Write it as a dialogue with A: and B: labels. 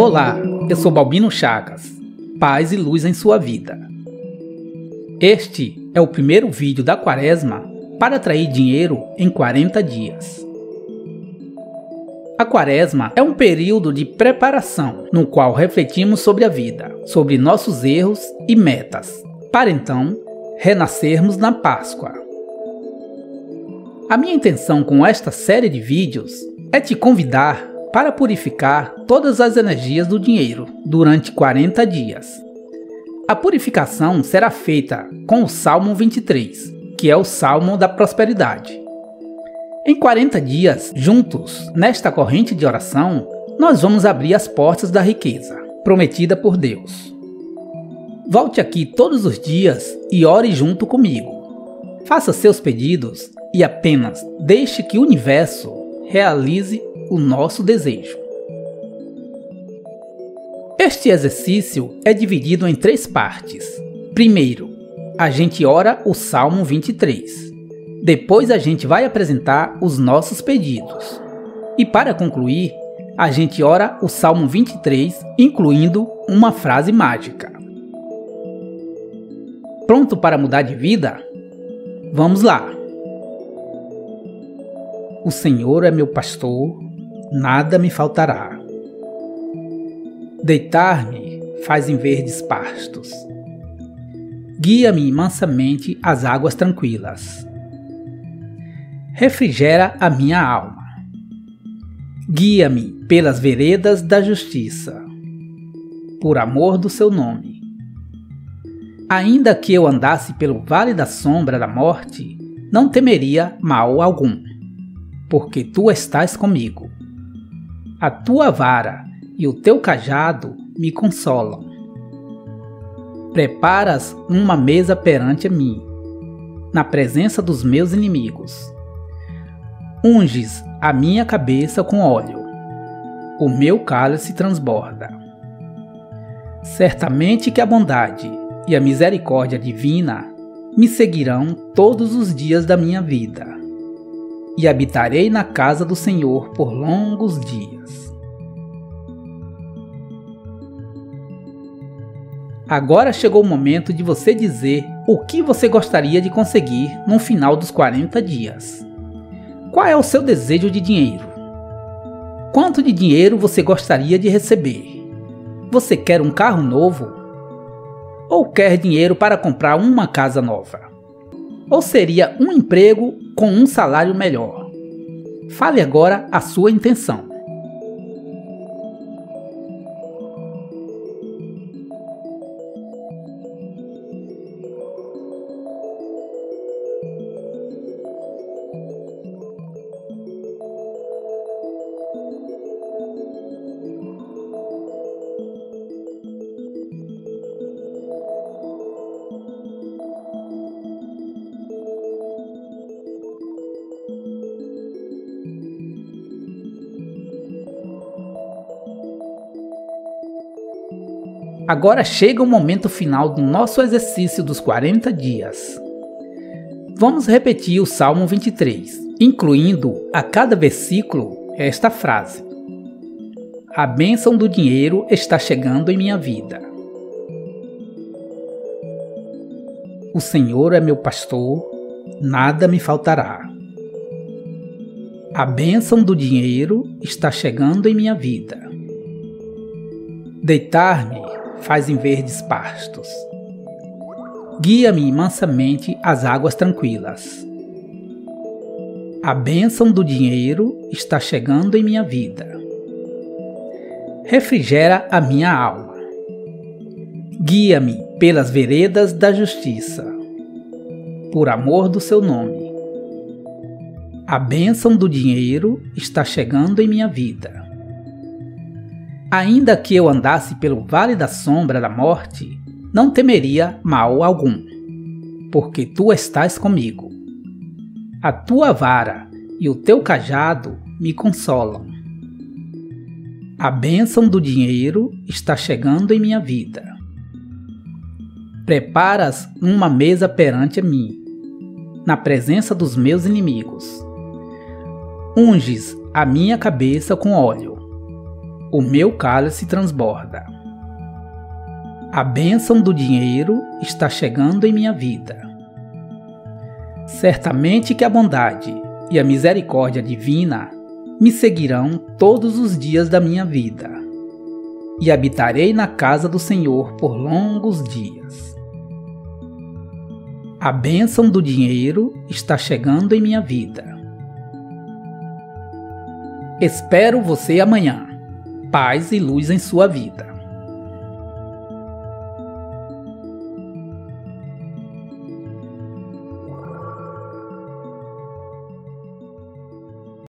A: Olá, eu sou Balbino Chagas. Paz e luz em sua vida. Este é o primeiro vídeo da Quaresma para atrair dinheiro em 40 dias. A Quaresma é um período de preparação no qual refletimos sobre a vida, sobre nossos erros e metas, para então renascermos na Páscoa. A minha intenção com esta série de vídeos é te convidar para purificar todas as energias do dinheiro durante 40 dias. A purificação será feita com o Salmo 23, que é o Salmo da Prosperidade. Em 40 dias, juntos, nesta corrente de oração, nós vamos abrir as portas da riqueza, prometida por Deus. Volte aqui todos os dias e ore junto comigo. Faça seus pedidos e apenas deixe que o universo realize o nosso desejo. Este exercício é dividido em três partes. Primeiro, a gente ora o Salmo 23. Depois a gente vai apresentar os nossos pedidos. E para concluir, a gente ora o Salmo 23, incluindo uma frase mágica. Pronto para mudar de vida? Vamos lá! O Senhor é meu pastor nada me faltará. Deitar-me faz em verdes pastos. Guia-me mansamente às águas tranquilas. Refrigera a minha alma. Guia-me pelas veredas da justiça, por amor do seu nome. Ainda que eu andasse pelo vale da sombra da morte, não temeria mal algum, porque tu estás comigo a tua vara e o teu cajado me consolam. Preparas uma mesa perante mim, na presença dos meus inimigos. Unges a minha cabeça com óleo, o meu cálice transborda. Certamente que a bondade e a misericórdia divina me seguirão todos os dias da minha vida e habitarei na casa do Senhor por longos dias. Agora chegou o momento de você dizer o que você gostaria de conseguir no final dos 40 dias. Qual é o seu desejo de dinheiro? Quanto de dinheiro você gostaria de receber? Você quer um carro novo? Ou quer dinheiro para comprar uma casa nova? Ou seria um emprego com um salário melhor? Fale agora a sua intenção. Agora chega o momento final do nosso exercício dos 40 dias. Vamos repetir o Salmo 23, incluindo a cada versículo esta frase: A bênção do dinheiro está chegando em minha vida. O Senhor é meu pastor, nada me faltará. A bênção do dinheiro está chegando em minha vida. Deitar-me faz em verdes pastos. Guia-me mansamente às águas tranquilas. A bênção do dinheiro está chegando em minha vida. Refrigera a minha alma. Guia-me pelas veredas da justiça, por amor do seu nome. A bênção do dinheiro está chegando em minha vida. Ainda que eu andasse pelo vale da sombra da morte, não temeria mal algum, porque tu estás comigo. A tua vara e o teu cajado me consolam. A bênção do dinheiro está chegando em minha vida. Preparas uma mesa perante mim, na presença dos meus inimigos. Unges a minha cabeça com óleo o meu cálice transborda. A bênção do dinheiro está chegando em minha vida. Certamente que a bondade e a misericórdia divina me seguirão todos os dias da minha vida, e habitarei na casa do Senhor por longos dias. A bênção do dinheiro está chegando em minha vida. Espero você amanhã. Paz e luz em sua vida.